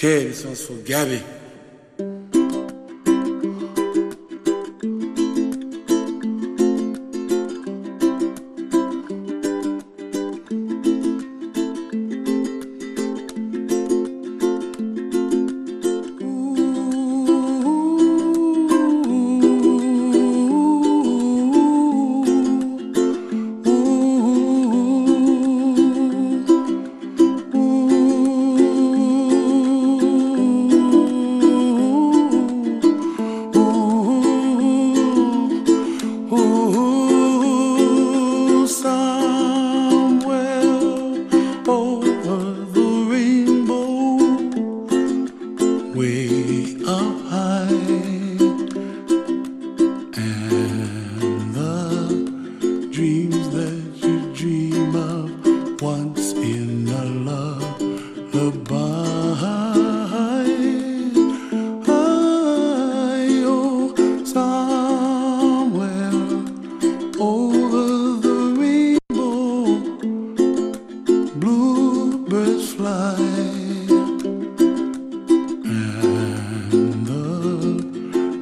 que eles nos Gabi.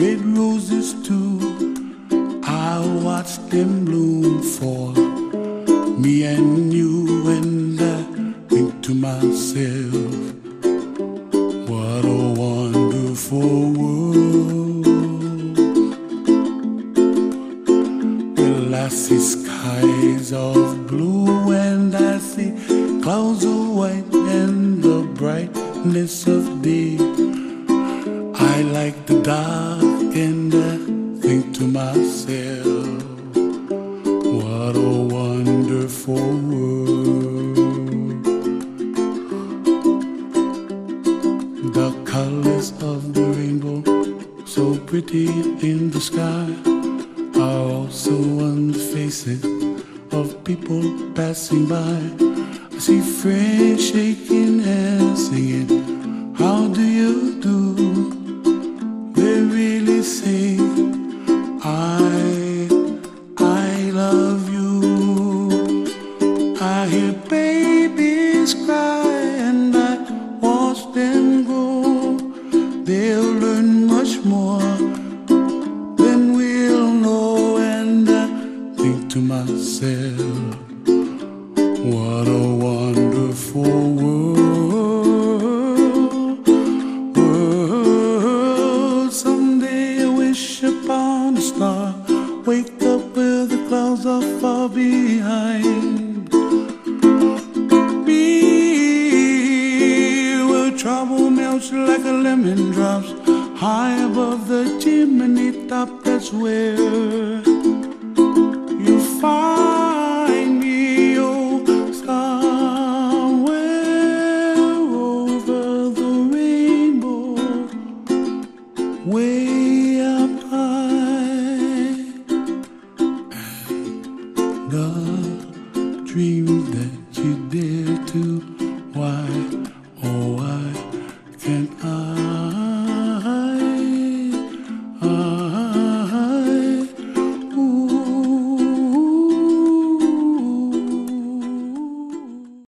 red roses too I watch them bloom for me and you and I think to myself what a wonderful world. Well, I see skies of blue and I see clouds of white and the brightness of day. I like the dark and I think to myself, what a wonderful world. The colors of the rainbow, so pretty in the sky, are also on the faces of people passing by. I see friends shaking hands, singing, How do you They'll learn much more than we'll know. And I think to myself, what a wonderful world. world. Someday I wish upon a star. Wake up melts like a lemon drops high above the chimney top. That's where you find me, oh, somewhere over the rainbow, way up high. and The dreams that you dare to, why,